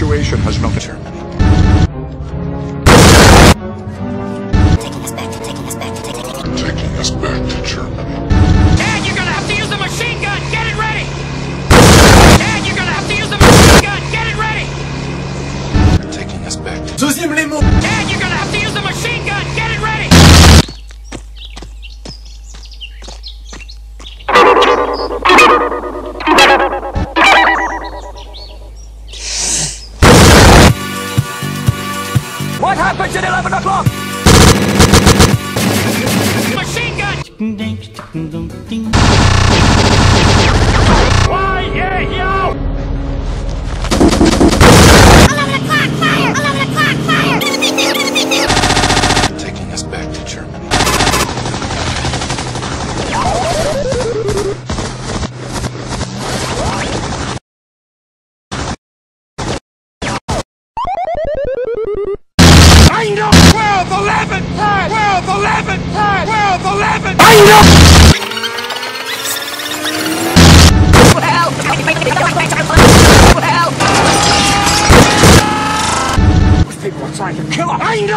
situation has not Germany. Taking us back, taking us back, taking, taking, taking us back to Germany. Dad, you're gonna have to use the machine gun! Get it ready! Dad, you're gonna have to use the machine gun! Get it ready! Taking us back to Deuxième 快接电，来分大车 know! 12, 11, 10! 12, 11, 10! 12, 11, I know! Help! Help! These people are trying to kill us! I know!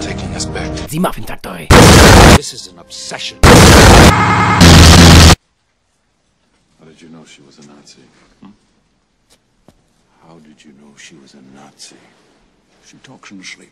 Taking us back to Sie muffin that toy. This is an obsession. How did you know she was a Nazi? Hmm? How did you know she was a Nazi? She talks in sleep.